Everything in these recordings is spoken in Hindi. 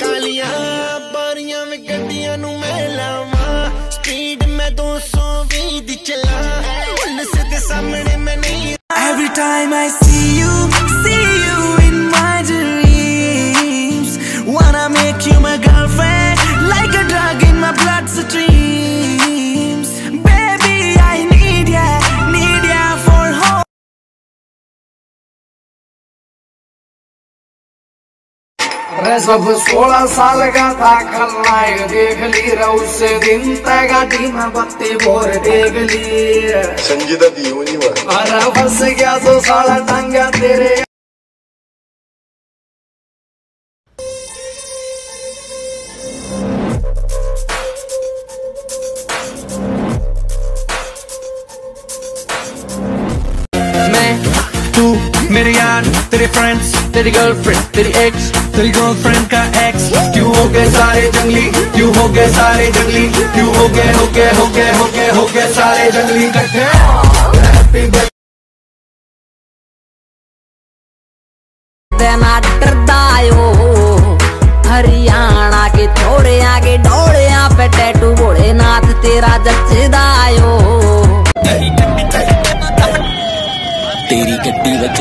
ਕਾਲੀਆਂ ਬਾਰੀਆਂ ਵਿੱਚ ਗੱਡੀਆਂ ਨੂੰ ਮੈਂ ਲਾਵਾਂ ਸਪੀਡ ਮੈਂ 220 ਦੀ ਚਲਾ ਪੁਲਿਸ ਦੇ ਸਾਹਮਣੇ ਮੈਂ ਨਹੀਂ Every time I see सब सोलह साल का था खलनायक देख ली उस दिन तक गाड़ी बत्ती बोर देख ली। संजीदा दी होनी वाला अरे बस गया तो साला टांगा तेरे तेरी यार तेरे फ्रेंड्स तेरी गर्लफ्रेंड तेरी एक्स तेरी गर्लफ्रेंड का एक्स क्यों हो गए सारे जंगली क्यों हो गए सारे जंगली क्यों हो गए हो गए हो गए हो गए हो गए सारे जंगली हरियाणा के थोड़े आगे डोड़िया पे टैटू भोलेनाथ, तेरा जच्चा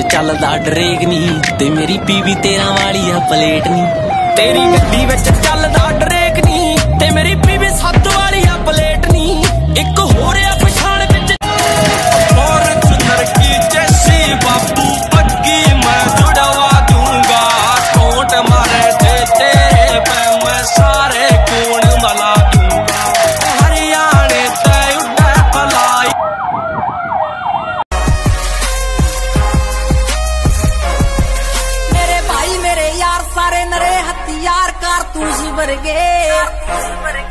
ਚੱਲਦਾ ਡਰੇਕ ਨਹੀਂ ਤੇ ਮੇਰੀ ਪੀਵੀ ਤੇਰਾ ਵਾਲੀ ਆ ਪਲੇਟ ਨਹੀਂ ਤੇਰੀ ਗੱਡੀ ਵਿੱਚ ਚੱਲ but again.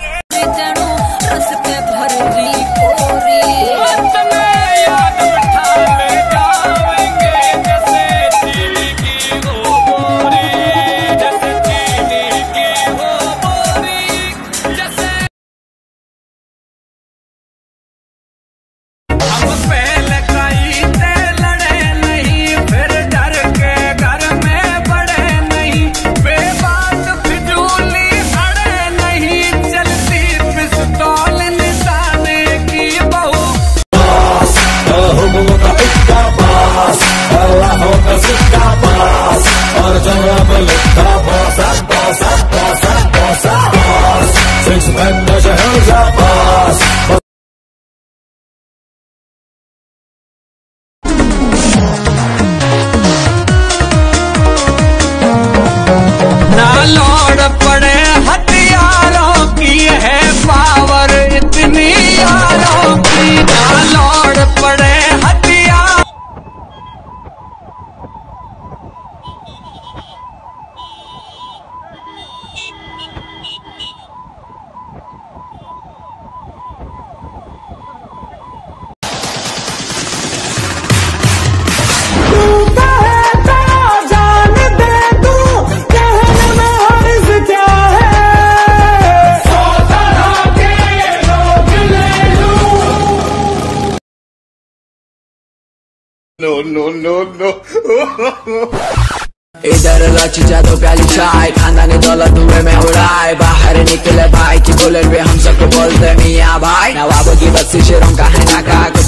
No no no no इधर रच जादो प्याली चाय खानदानी दौलत हुए में उड़ाए। बाहर निकले भाई की बुलेट पे हम सबको बोलते मियाँ भाई। नवाबों की बस्ती शेरों का है ना का कुछ